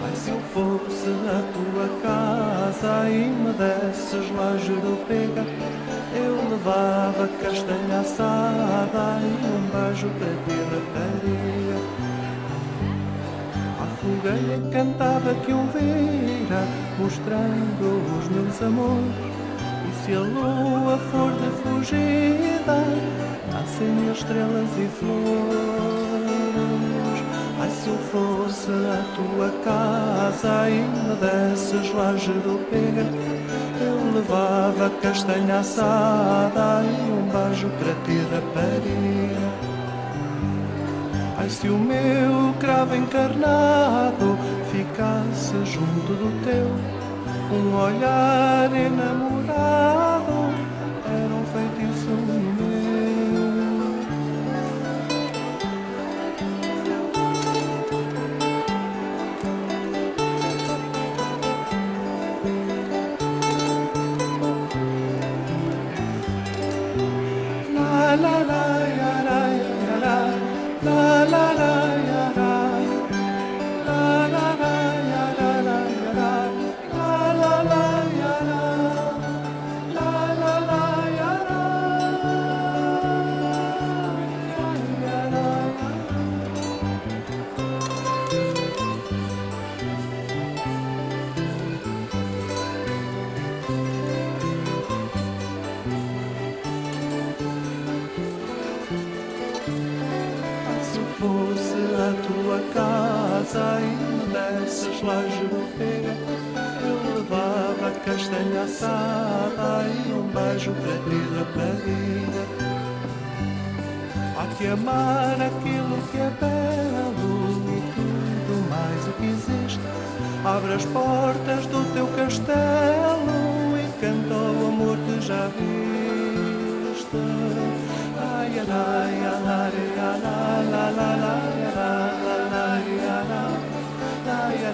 Mas se eu fosse na tua casa e me desses lá pega, eu levava castanha assada e um beijo para ti, rapariga. Fogueira cantava que um vira, mostrando os meus amores. E se a lua for de fugida, nascem estrelas e flores. Ai, se eu fosse a tua casa e me desses lá pega, eu levava castanha assada e um beijo para ti, rapariga. Ai, se o meu cravo ficasse junto do teu, um olhar enamorado era um feitiço meu. La la la la la la la casa e me desses lá jurupega, eu levava castanha assada e um beijo para ti, rapariga. Há que amar aquilo que é belo e tudo mais o que existe. Abre as portas do teu castelo e canta o amor que já viste. Ai, ai, ai, ai, ai, la, la, la, la, la, la,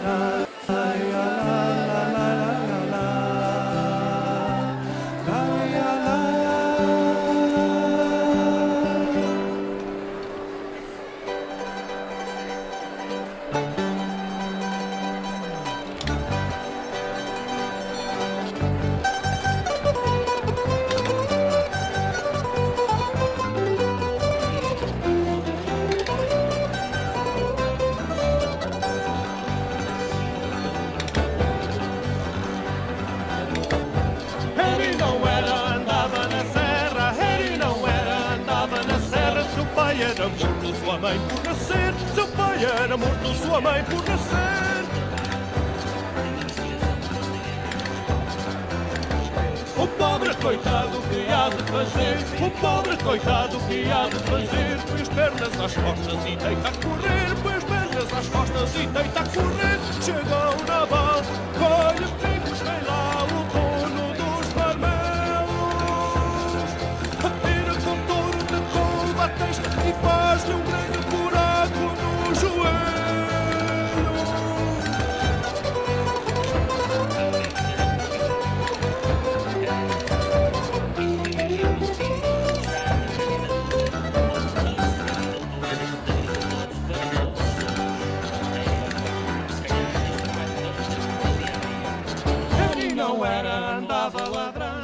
Canada. Mãe por nascer. Seu pai era morto, sua mãe por nascer. O pobre coitado que há de fazer? O pobre coitado que há de fazer? Põe as pernas às costas e deita a correr. Põe as pernas às costas e deita a correr. Faz-lhe um grande buraco no joelho. Ele não era, andava ladrando.